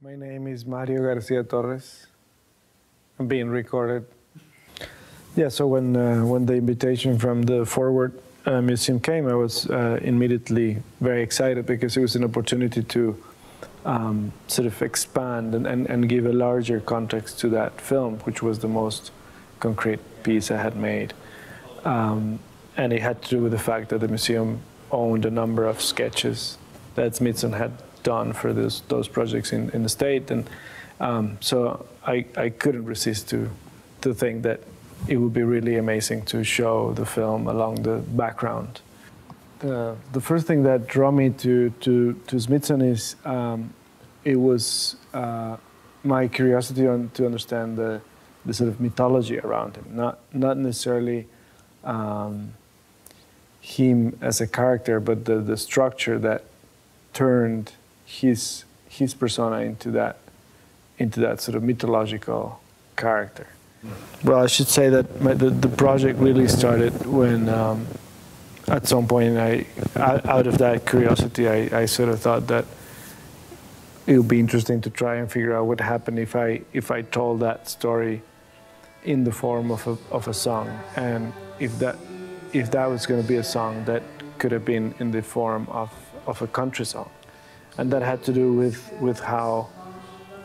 My name is Mario Garcia Torres. I'm being recorded. Yeah, so when, uh, when the invitation from the Fort Worth uh, Museum came, I was uh, immediately very excited because it was an opportunity to um, sort of expand and, and, and give a larger context to that film, which was the most concrete piece I had made. Um, and it had to do with the fact that the museum owned a number of sketches that Smithson had done for those, those projects in, in the state. And um, so I, I couldn't resist to, to think that it would be really amazing to show the film along the background. The, the first thing that drew me to, to, to Smithson is um, it was uh, my curiosity on, to understand the, the sort of mythology around him, not, not necessarily um, him as a character, but the, the structure that turned his his persona into that into that sort of mythological character. Well, I should say that my, the the project really started when um, at some point I out of that curiosity I, I sort of thought that it would be interesting to try and figure out what happened if I if I told that story in the form of a of a song and if that if that was going to be a song that could have been in the form of, of a country song and that had to do with, with how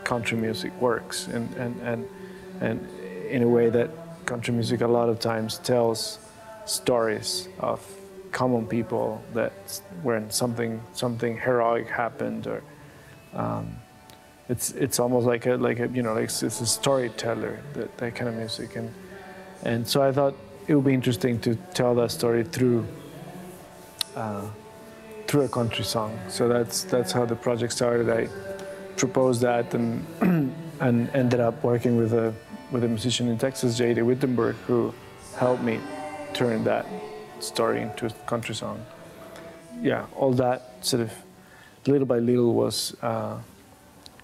country music works and, and, and, and in a way that country music a lot of times tells stories of common people that when something something heroic happened or um, it's it's almost like a like a you know like it's, it's a storyteller that, that kind of music. And and so I thought it would be interesting to tell that story through uh, through a country song. So that's that's how the project started. I proposed that and and ended up working with a with a musician in Texas, J.D. Wittenberg, who helped me turn that story into a country song. Yeah, all that sort of little by little was uh,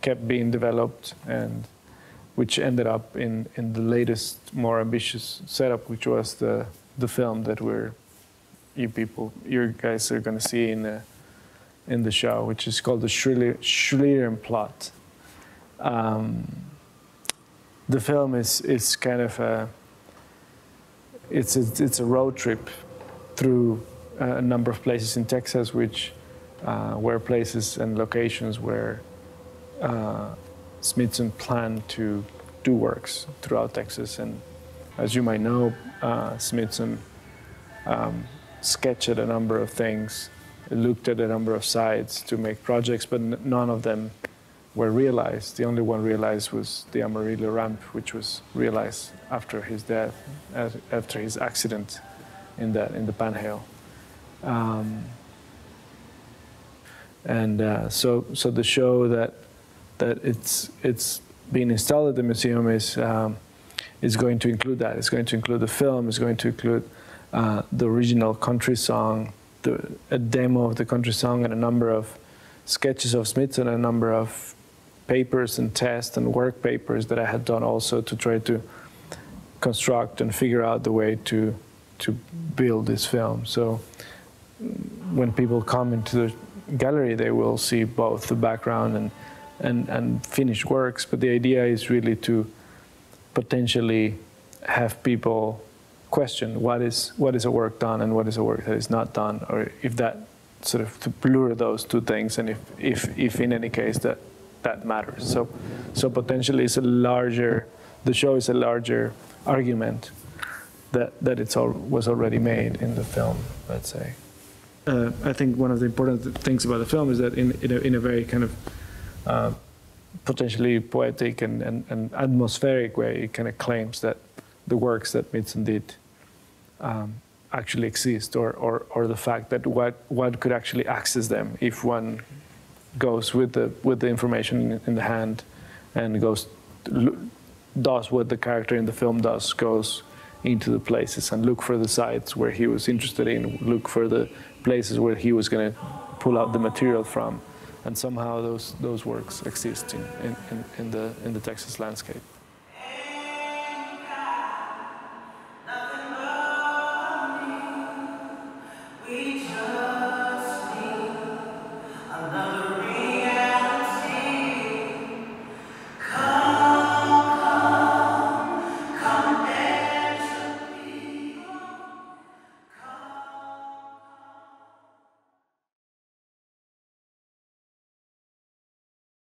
kept being developed and which ended up in, in the latest, more ambitious setup, which was the, the film that we're you people, you guys are going to see in the, in the show, which is called the Schlieren Plot. Um, the film is, is kind of a, it's a, it's a road trip through a number of places in Texas, which uh, were places and locations where uh, Smithson planned to do works throughout Texas. And as you might know, uh, Smithson um, sketched a number of things, looked at a number of sites to make projects, but none of them were realized. The only one realized was the Amarillo ramp, which was realized after his death, after his accident in the, in the Panhandle. Um, and uh, so, so the show that that it's it's being installed at the museum is um, is going to include that. It's going to include the film. It's going to include uh, the original country song, the, a demo of the country song, and a number of sketches of Smithson, and a number of papers and tests and work papers that I had done also to try to construct and figure out the way to to build this film. So when people come into the gallery, they will see both the background and and, and finished works. But the idea is really to potentially have people question what is what is a work done and what is a work that is not done, or if that sort of to blur those two things, and if if if in any case that that matters. So so potentially it's a larger the show is a larger argument that that it's all was already made in the film. Let's say. Uh, I think one of the important things about the film is that in in a, in a very kind of uh, potentially poetic and, and, and, atmospheric way, it kind of claims that the works that Smithson did um, actually exist, or, or, or the fact that what one could actually access them if one goes with the with the information in the hand and goes does what the character in the film does, goes into the places and look for the sites where he was interested in, look for the places where he was going to pull out the material from and somehow those those works exist in, in, in, the in the Texas landscape.